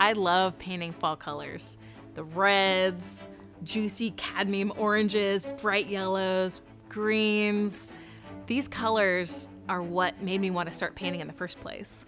I love painting fall colors. The reds, juicy cadmium oranges, bright yellows, greens. These colors are what made me want to start painting in the first place.